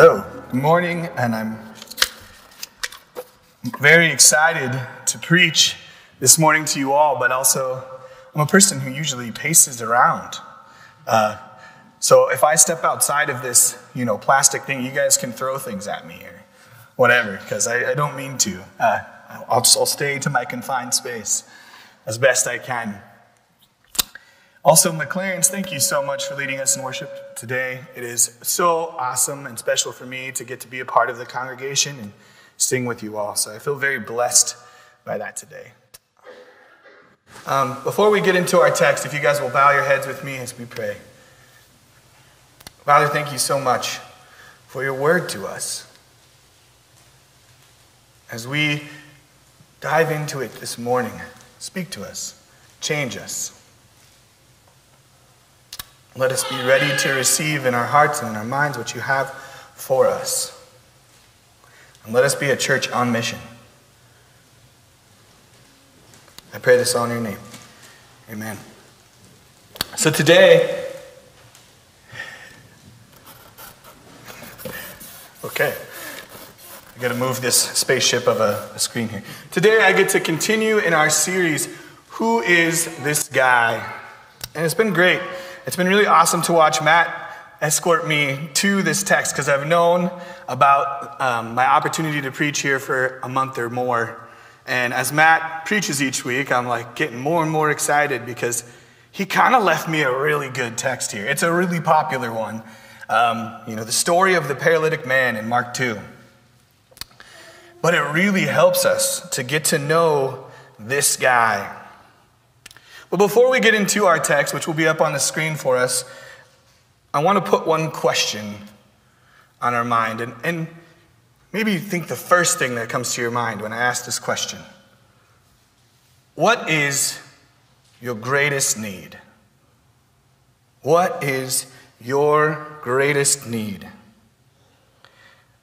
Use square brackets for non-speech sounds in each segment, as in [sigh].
Hello, good morning, and I'm very excited to preach this morning to you all, but also I'm a person who usually paces around. Uh, so if I step outside of this, you know, plastic thing, you guys can throw things at me or whatever, because I, I, don't mean to. Uh, I'll, I'll stay to my confined space as best I can. Also, McLaren's, thank you so much for leading us in worship today. It is so awesome and special for me to get to be a part of the congregation and sing with you all. So I feel very blessed by that today. Um, before we get into our text, if you guys will bow your heads with me as we pray. Father, thank you so much for your word to us. As we dive into it this morning, speak to us, change us. Let us be ready to receive in our hearts and in our minds what you have for us. And let us be a church on mission. I pray this all in your name. Amen. So today, okay, I got to move this spaceship of a, a screen here. Today, I get to continue in our series, Who is This Guy? And it's been great. It's been really awesome to watch Matt escort me to this text because I've known about um, my opportunity to preach here for a month or more. And as Matt preaches each week, I'm like getting more and more excited because he kind of left me a really good text here. It's a really popular one. Um, you know, the story of the paralytic man in Mark 2. But it really helps us to get to know this guy but before we get into our text, which will be up on the screen for us, I want to put one question on our mind. And, and maybe you think the first thing that comes to your mind when I ask this question What is your greatest need? What is your greatest need?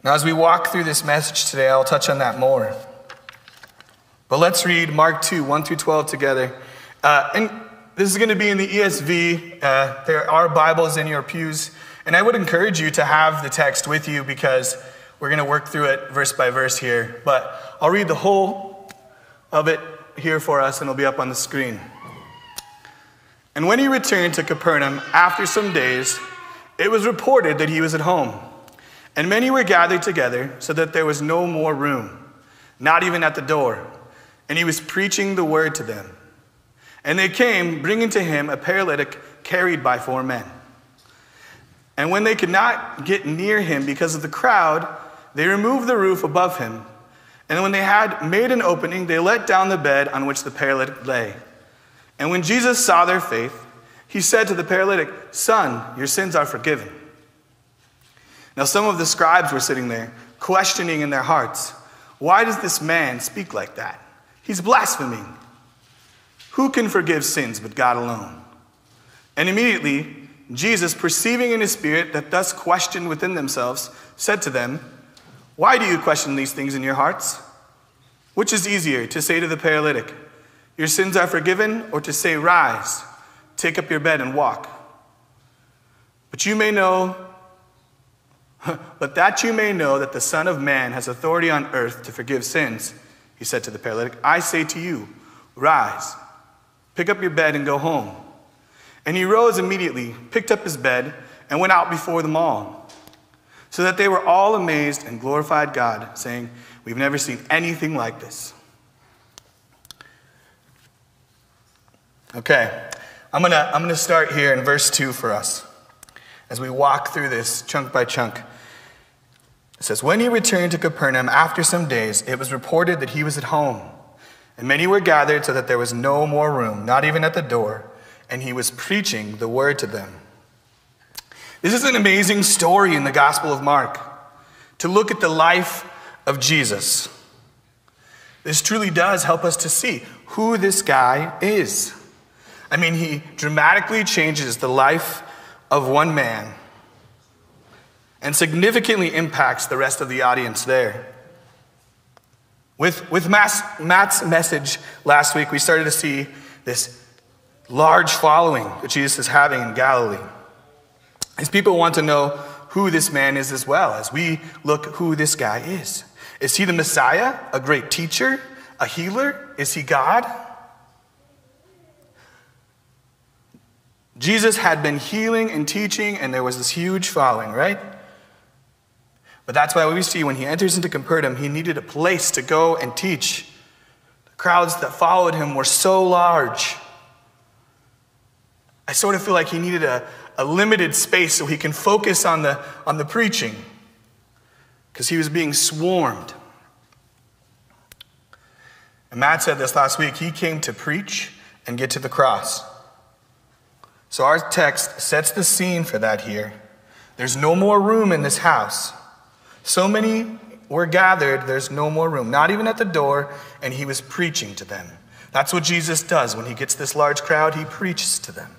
Now, as we walk through this message today, I'll touch on that more. But let's read Mark 2 1 through 12 together. Uh, and this is going to be in the ESV. Uh, there are Bibles in your pews. And I would encourage you to have the text with you because we're going to work through it verse by verse here. But I'll read the whole of it here for us, and it'll be up on the screen. And when he returned to Capernaum after some days, it was reported that he was at home. And many were gathered together so that there was no more room, not even at the door. And he was preaching the word to them. And they came, bringing to him a paralytic carried by four men. And when they could not get near him because of the crowd, they removed the roof above him. And when they had made an opening, they let down the bed on which the paralytic lay. And when Jesus saw their faith, he said to the paralytic, Son, your sins are forgiven. Now, some of the scribes were sitting there, questioning in their hearts, Why does this man speak like that? He's blaspheming. Who can forgive sins but God alone? And immediately, Jesus, perceiving in his spirit that thus questioned within themselves, said to them, Why do you question these things in your hearts? Which is easier, to say to the paralytic, Your sins are forgiven, or to say, Rise, take up your bed and walk? But you may know, [laughs] but that you may know that the Son of Man has authority on earth to forgive sins, he said to the paralytic, I say to you, Rise Pick up your bed and go home. And he rose immediately, picked up his bed, and went out before them all. So that they were all amazed and glorified God, saying, We've never seen anything like this. Okay, I'm gonna, I'm gonna start here in verse 2 for us as we walk through this chunk by chunk. It says, When he returned to Capernaum after some days, it was reported that he was at home. And many were gathered so that there was no more room, not even at the door, and he was preaching the word to them. This is an amazing story in the Gospel of Mark to look at the life of Jesus. This truly does help us to see who this guy is. I mean, he dramatically changes the life of one man and significantly impacts the rest of the audience there. With, with Matt's, Matt's message last week, we started to see this large following that Jesus is having in Galilee. These people want to know who this man is as well as we look who this guy is. Is he the Messiah, a great teacher, a healer? Is he God? Jesus had been healing and teaching, and there was this huge following, right? But that's why we see when he enters into Capernaum, he needed a place to go and teach. The crowds that followed him were so large. I sort of feel like he needed a, a limited space so he can focus on the, on the preaching because he was being swarmed. And Matt said this last week he came to preach and get to the cross. So our text sets the scene for that here. There's no more room in this house. So many were gathered, there's no more room, not even at the door, and he was preaching to them. That's what Jesus does when he gets this large crowd, he preaches to them.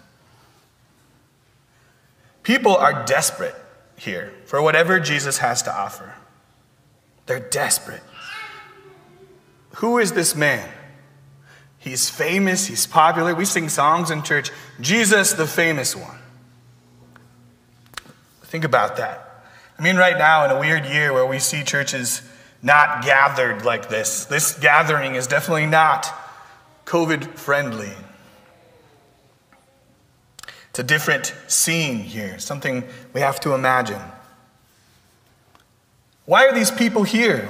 People are desperate here for whatever Jesus has to offer. They're desperate. Who is this man? He's famous, he's popular. We sing songs in church. Jesus, the famous one. Think about that. I mean, right now, in a weird year where we see churches not gathered like this, this gathering is definitely not COVID friendly. It's a different scene here, something we have to imagine. Why are these people here?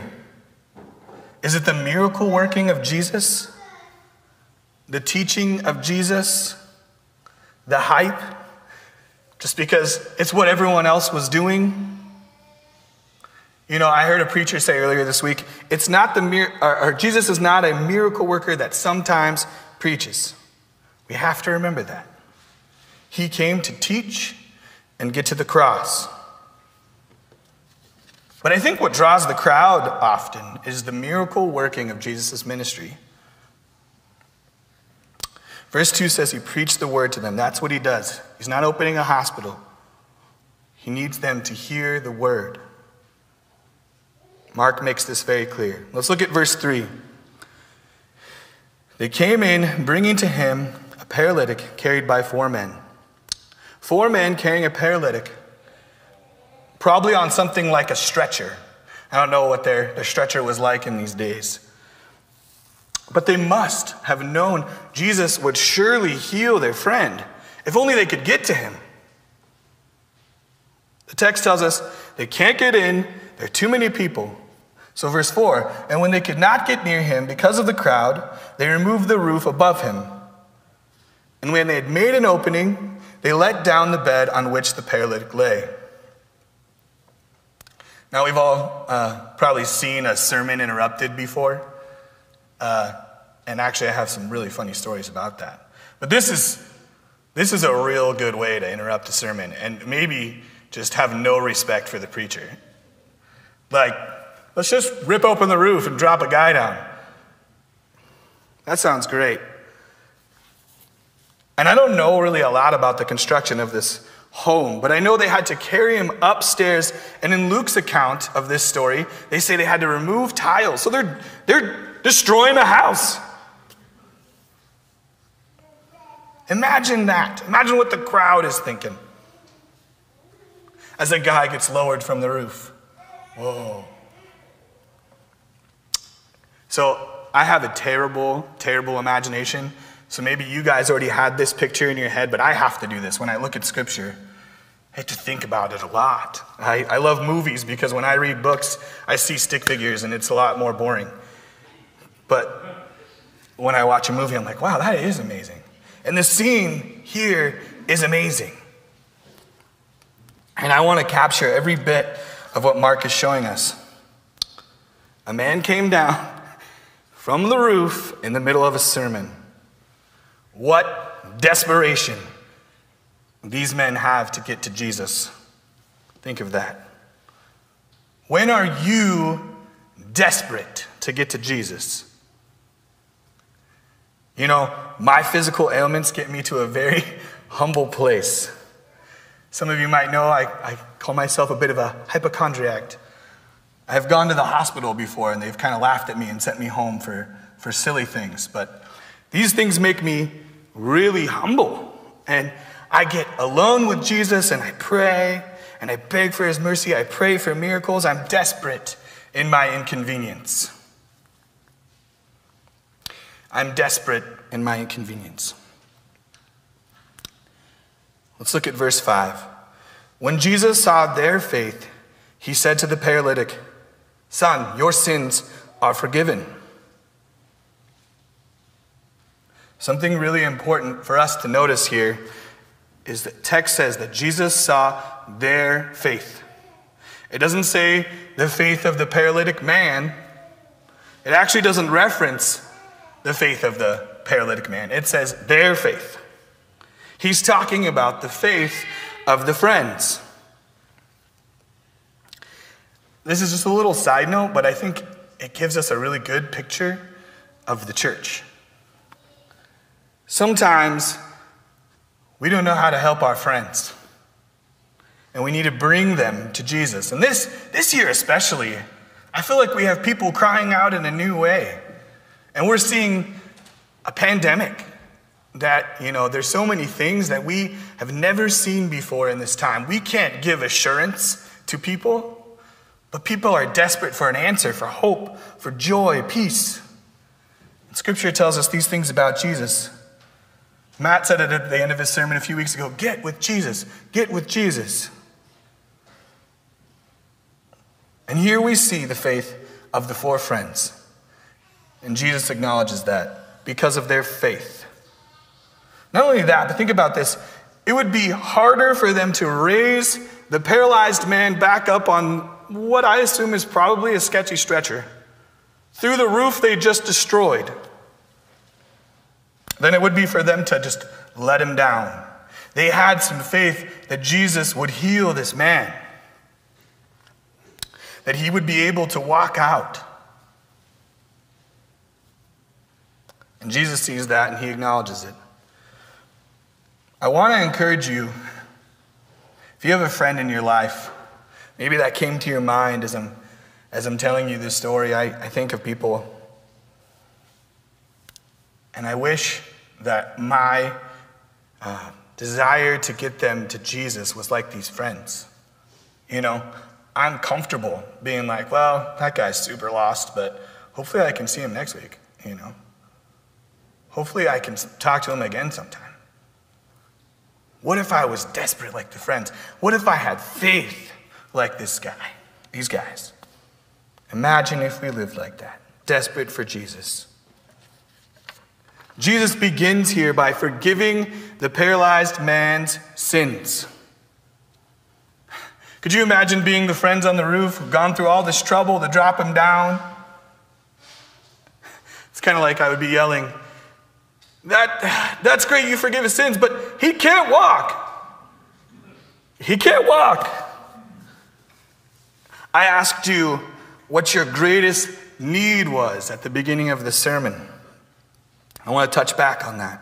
Is it the miracle working of Jesus? the teaching of Jesus, the hype, just because it's what everyone else was doing. You know, I heard a preacher say earlier this week, it's not the mir- or, or Jesus is not a miracle worker that sometimes preaches. We have to remember that. He came to teach and get to the cross. But I think what draws the crowd often is the miracle working of Jesus' ministry. Verse 2 says he preached the word to them. That's what he does. He's not opening a hospital, he needs them to hear the word. Mark makes this very clear. Let's look at verse 3. They came in, bringing to him a paralytic carried by four men. Four men carrying a paralytic, probably on something like a stretcher. I don't know what their, their stretcher was like in these days. But they must have known Jesus would surely heal their friend if only they could get to him. The text tells us they can't get in, there are too many people. So, verse 4 And when they could not get near him because of the crowd, they removed the roof above him. And when they had made an opening, they let down the bed on which the paralytic lay. Now, we've all uh, probably seen a sermon interrupted before. Uh, and actually, I have some really funny stories about that. But this is, this is a real good way to interrupt a sermon and maybe just have no respect for the preacher. Like, let's just rip open the roof and drop a guy down. That sounds great. And I don't know really a lot about the construction of this home, but I know they had to carry him upstairs. And in Luke's account of this story, they say they had to remove tiles. So they're, they're destroying a house. Imagine that. Imagine what the crowd is thinking as a guy gets lowered from the roof. Whoa. So I have a terrible, terrible imagination. So maybe you guys already had this picture in your head, but I have to do this when I look at scripture. I have to think about it a lot. I, I love movies because when I read books, I see stick figures and it's a lot more boring. But when I watch a movie, I'm like, wow, that is amazing. And the scene here is amazing. And I want to capture every bit of what Mark is showing us. A man came down from the roof in the middle of a sermon. What desperation these men have to get to Jesus. Think of that. When are you desperate to get to Jesus? You know, my physical ailments get me to a very [laughs] humble place. Some of you might know I, I call myself a bit of a hypochondriac. I've gone to the hospital before and they've kind of laughed at me and sent me home for, for silly things. But these things make me really humble. And I get alone with Jesus and I pray and I beg for his mercy. I pray for miracles. I'm desperate in my inconvenience. I'm desperate in my inconvenience. Let's look at verse 5. When Jesus saw their faith, he said to the paralytic, Son, your sins are forgiven. Something really important for us to notice here is that text says that Jesus saw their faith. It doesn't say the faith of the paralytic man. It actually doesn't reference the faith of the paralytic man. It says their faith. He's talking about the faith of the friends. This is just a little side note, but I think it gives us a really good picture of the church. Sometimes we don't know how to help our friends, and we need to bring them to Jesus. And this, this year, especially, I feel like we have people crying out in a new way. And we're seeing a pandemic that, you know, there's so many things that we have never seen before in this time. We can't give assurance to people, but people are desperate for an answer, for hope, for joy, peace. Scripture tells us these things about Jesus. Matt said it at the end of his sermon a few weeks ago get with Jesus, get with Jesus. And here we see the faith of the four friends. And Jesus acknowledges that because of their faith. Not only that, but think about this it would be harder for them to raise the paralyzed man back up on what I assume is probably a sketchy stretcher through the roof they just destroyed then it would be for them to just let him down. They had some faith that Jesus would heal this man, that he would be able to walk out. And Jesus sees that and he acknowledges it. I want to encourage you if you have a friend in your life, maybe that came to your mind as I'm, as I'm telling you this story. I, I think of people, and I wish that my uh, desire to get them to Jesus was like these friends. You know, I'm comfortable being like, well, that guy's super lost, but hopefully I can see him next week, you know. Hopefully I can talk to him again sometime. What if I was desperate like the friends? What if I had faith like this guy, these guys? Imagine if we lived like that, desperate for Jesus. Jesus begins here by forgiving the paralyzed man's sins. Could you imagine being the friends on the roof who've gone through all this trouble to drop him down? It's kind of like I would be yelling, that, that's great, you forgive his sins, but he can't walk. He can't walk. I asked you what your greatest need was at the beginning of the sermon. I want to touch back on that.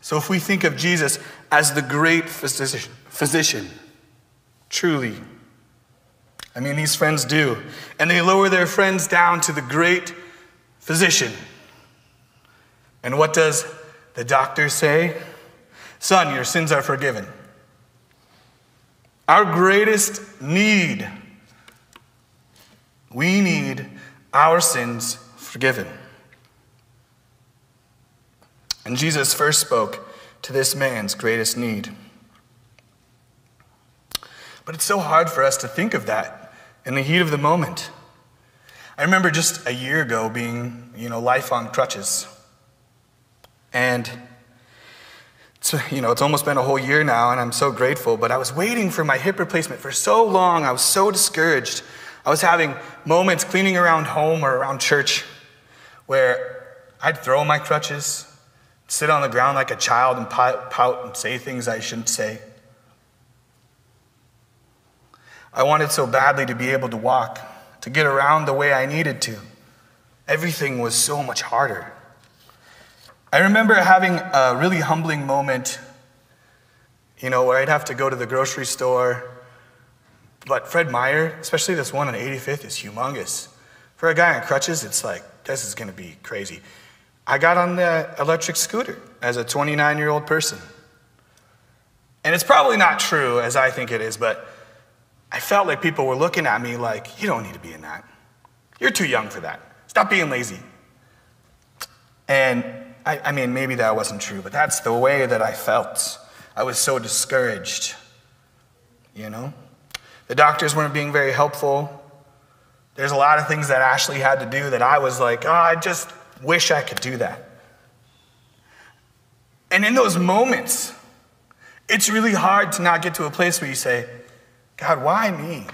So, if we think of Jesus as the great physician, physician truly, I mean, these friends do, and they lower their friends down to the great physician. And what does the doctor say? Son, your sins are forgiven. Our greatest need, we need our sins forgiven. And Jesus first spoke to this man's greatest need. But it's so hard for us to think of that in the heat of the moment. I remember just a year ago being, you know, life on crutches. And it's, you know, it's almost been a whole year now, and I'm so grateful. But I was waiting for my hip replacement for so long. I was so discouraged. I was having moments cleaning around home or around church where I'd throw my crutches, sit on the ground like a child and pout and say things I shouldn't say. I wanted so badly to be able to walk, to get around the way I needed to. Everything was so much harder. I remember having a really humbling moment, you know, where I'd have to go to the grocery store. But Fred Meyer, especially this one on 85th, is humongous. For a guy on crutches, it's like, this is going to be crazy. I got on the electric scooter as a 29 year old person. And it's probably not true as I think it is, but I felt like people were looking at me like, you don't need to be in that. You're too young for that. Stop being lazy. And I, I mean, maybe that wasn't true, but that's the way that I felt. I was so discouraged, you know? The doctors weren't being very helpful. There's a lot of things that Ashley had to do that I was like, oh, I just wish I could do that. And in those moments, it's really hard to not get to a place where you say, God, why me?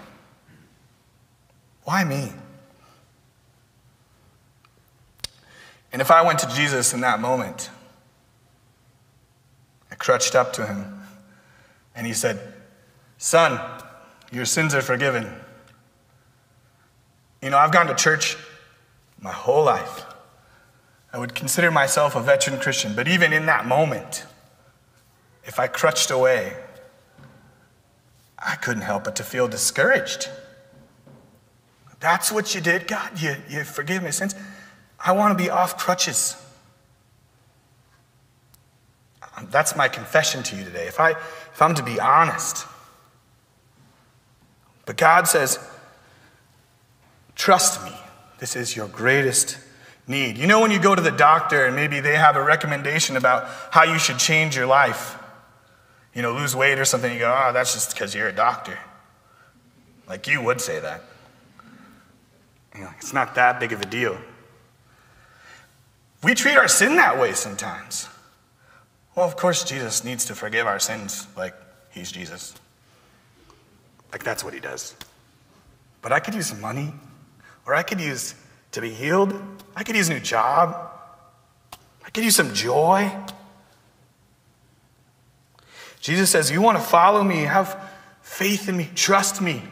Why me? And if I went to Jesus in that moment, I crutched up to him and he said, Son, your sins are forgiven. You know, I've gone to church my whole life. I would consider myself a veteran Christian, but even in that moment, if I crutched away, I couldn't help but to feel discouraged. That's what you did, God? You, you forgive my sins? I want to be off crutches. That's my confession to you today. If, I, if I'm to be honest. But God says, trust me. This is your greatest need. You know, when you go to the doctor and maybe they have a recommendation about how you should change your life, you know, lose weight or something, you go, oh, that's just because you're a doctor. Like you would say that. You know, it's not that big of a deal. We treat our sin that way sometimes. Well, of course, Jesus needs to forgive our sins like he's Jesus. Like that's what he does. But I could use money, or I could use to be healed. I could use a new job. I could use some joy. Jesus says, You want to follow me, have faith in me, trust me.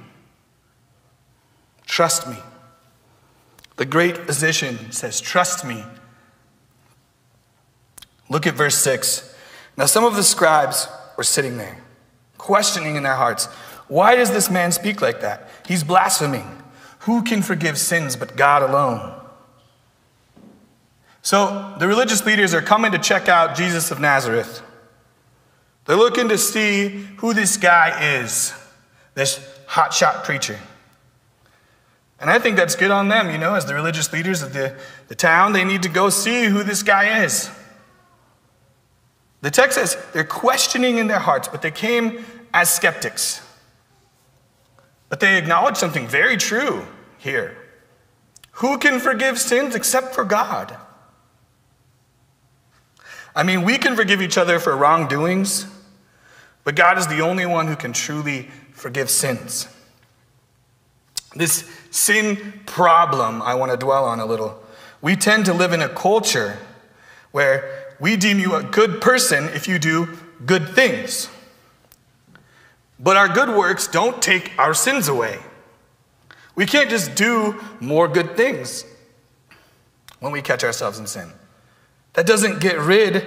Trust me. The great physician says, Trust me. Look at verse 6. Now, some of the scribes were sitting there, questioning in their hearts, Why does this man speak like that? He's blaspheming. Who can forgive sins but God alone? So, the religious leaders are coming to check out Jesus of Nazareth. They're looking to see who this guy is, this hotshot preacher. And I think that's good on them, you know, as the religious leaders of the, the town, they need to go see who this guy is. The text says they're questioning in their hearts, but they came as skeptics. But they acknowledge something very true here. Who can forgive sins except for God? I mean, we can forgive each other for wrongdoings, but God is the only one who can truly forgive sins. This sin problem I want to dwell on a little. We tend to live in a culture where we deem you a good person if you do good things. But our good works don't take our sins away. We can't just do more good things when we catch ourselves in sin. That doesn't get rid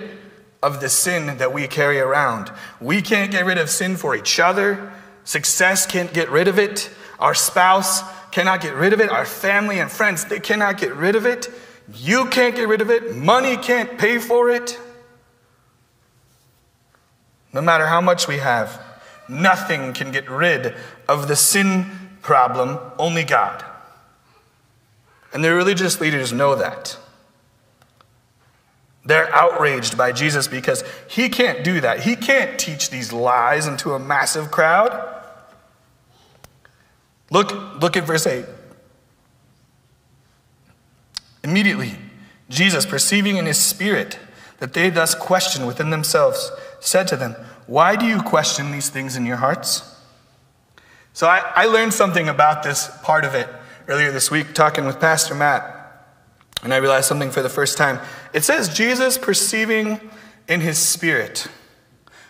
of the sin that we carry around. We can't get rid of sin for each other. Success can't get rid of it. Our spouse cannot get rid of it. Our family and friends, they cannot get rid of it. You can't get rid of it. Money can't pay for it. No matter how much we have, nothing can get rid of the sin problem, only God. And the religious leaders know that. They're outraged by Jesus because he can't do that. He can't teach these lies into a massive crowd. Look, look at verse 8. Immediately, Jesus, perceiving in his spirit that they thus questioned within themselves, said to them, Why do you question these things in your hearts? So I, I learned something about this part of it earlier this week, talking with Pastor Matt, and I realized something for the first time. It says, Jesus perceiving in his spirit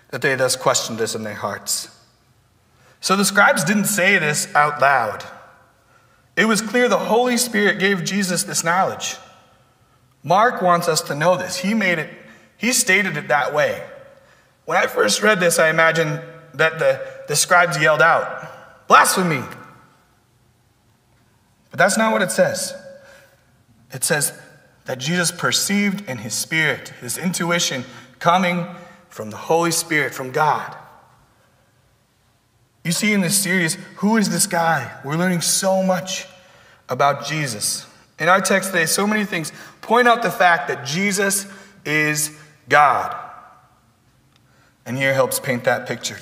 that they thus questioned this in their hearts. So the scribes didn't say this out loud. It was clear the Holy Spirit gave Jesus this knowledge. Mark wants us to know this. He made it, he stated it that way. When I first read this, I imagined that the, the scribes yelled out, Blasphemy! But that's not what it says. It says that Jesus perceived in his spirit, his intuition coming from the Holy Spirit, from God, You see in this series, who is this guy? We're learning so much about Jesus. In our text today, so many things point out the fact that Jesus is God. And here helps paint that picture.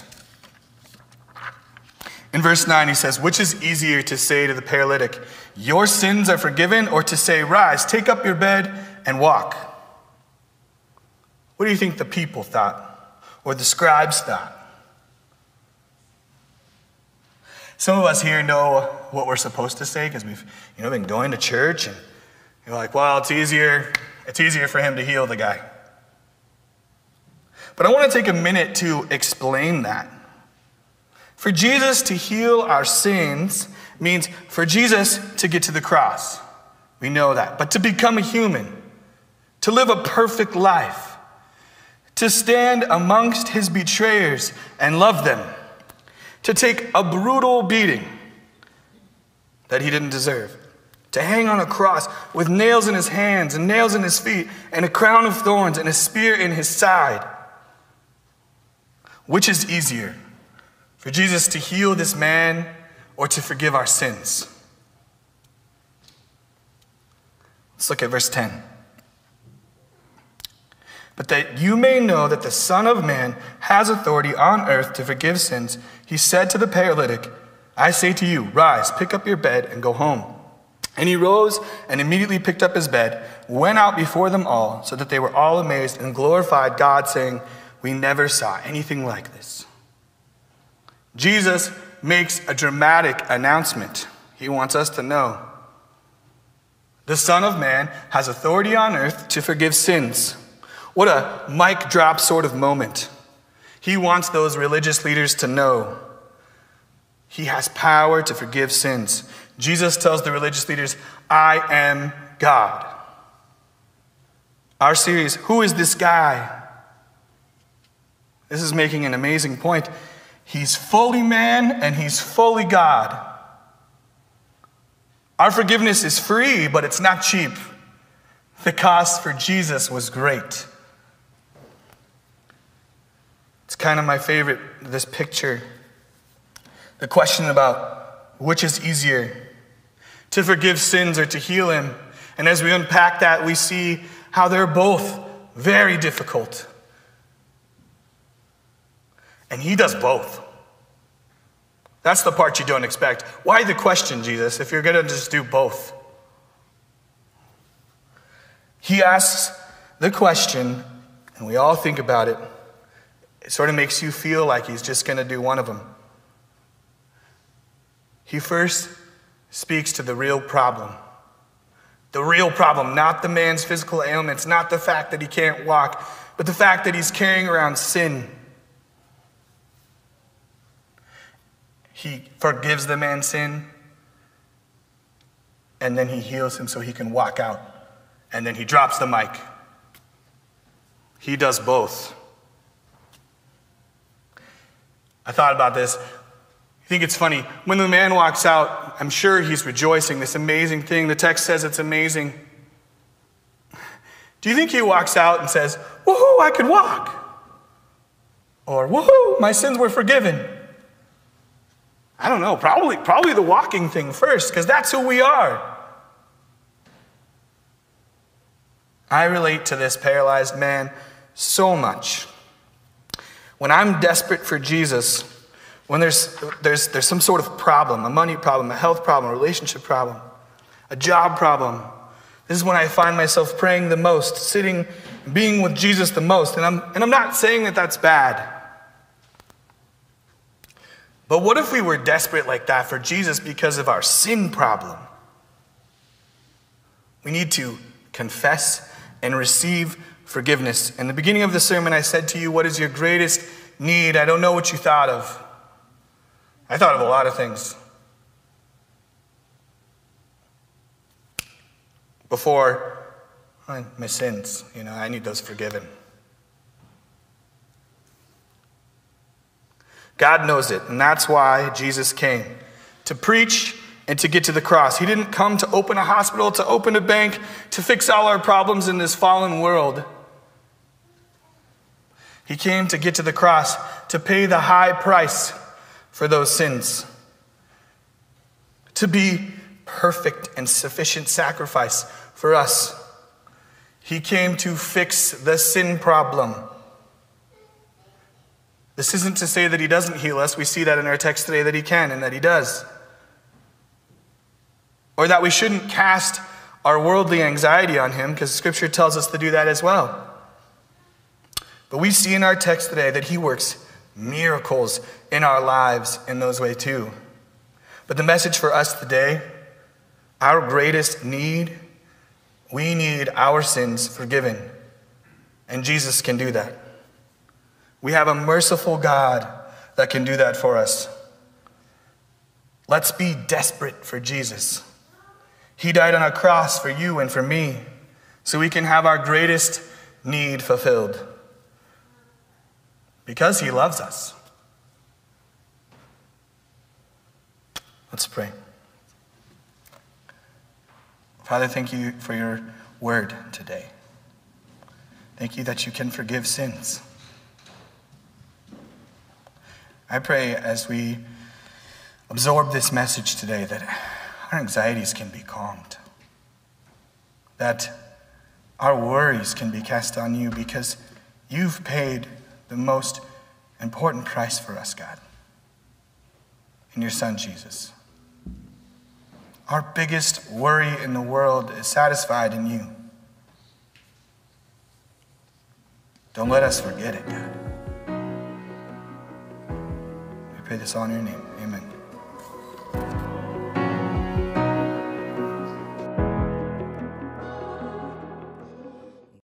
In verse 9, he says, Which is easier to say to the paralytic, Your sins are forgiven, or to say, Rise, take up your bed, and walk? What do you think the people thought, or the scribes thought? Some of us here know what we're supposed to say because we've you know, been going to church, and you're like, Well, it's easier, it's easier for him to heal the guy. But I want to take a minute to explain that. For Jesus to heal our sins means for Jesus to get to the cross. We know that. But to become a human, to live a perfect life, to stand amongst his betrayers and love them, to take a brutal beating that he didn't deserve, to hang on a cross with nails in his hands and nails in his feet and a crown of thorns and a spear in his side. Which is easier? for Jesus to heal this man or to forgive our sins. Let's look at verse 10. But that you may know that the Son of Man has authority on earth to forgive sins, he said to the paralytic, I say to you, rise, pick up your bed, and go home. And he rose and immediately picked up his bed, went out before them all, so that they were all amazed and glorified God, saying, We never saw anything like this. Jesus makes a dramatic announcement. He wants us to know the Son of Man has authority on earth to forgive sins. What a mic drop sort of moment. He wants those religious leaders to know he has power to forgive sins. Jesus tells the religious leaders, I am God. Our series, Who is this guy? This is making an amazing point. He's fully man and he's fully God. Our forgiveness is free, but it's not cheap. The cost for Jesus was great. It's kind of my favorite, this picture. The question about which is easier, to forgive sins or to heal him. And as we unpack that, we see how they're both very difficult. And he does both. That's the part you don't expect. Why the question, Jesus, if you're going to just do both? He asks the question, and we all think about it. It sort of makes you feel like he's just going to do one of them. He first speaks to the real problem. The real problem, not the man's physical ailments, not the fact that he can't walk, but the fact that he's carrying around sin. He forgives the man's sin, and then he heals him so he can walk out. And then he drops the mic. He does both. I thought about this. I think it's funny. When the man walks out, I'm sure he's rejoicing, this amazing thing. The text says it's amazing. Do you think he walks out and says, Woohoo, I can walk? Or, Woohoo, my sins were forgiven? I don't know, probably, probably the walking thing first, because that's who we are. I relate to this paralyzed man so much. When I'm desperate for Jesus, when there's, there's, there's some sort of problem, a money problem, a health problem, a relationship problem, a job problem, this is when I find myself praying the most, sitting, being with Jesus the most. And I'm, and I'm not saying that that's bad. But what if we were desperate like that for Jesus because of our sin problem? We need to confess and receive forgiveness. In the beginning of the sermon, I said to you, What is your greatest need? I don't know what you thought of. I thought of a lot of things. Before my sins, you know, I need those forgiven. God knows it, and that's why Jesus came to preach and to get to the cross. He didn't come to open a hospital, to open a bank, to fix all our problems in this fallen world. He came to get to the cross, to pay the high price for those sins, to be perfect and sufficient sacrifice for us. He came to fix the sin problem. This isn't to say that he doesn't heal us. We see that in our text today that he can and that he does. Or that we shouldn't cast our worldly anxiety on him, because scripture tells us to do that as well. But we see in our text today that he works miracles in our lives in those ways too. But the message for us today, our greatest need, we need our sins forgiven. And Jesus can do that. We have a merciful God that can do that for us. Let's be desperate for Jesus. He died on a cross for you and for me so we can have our greatest need fulfilled because he loves us. Let's pray. Father, thank you for your word today. Thank you that you can forgive sins. I pray as we absorb this message today that our anxieties can be calmed, that our worries can be cast on you because you've paid the most important price for us, God, in your Son, Jesus. Our biggest worry in the world is satisfied in you. Don't let us forget it, God. We pray this all in your name. Amen.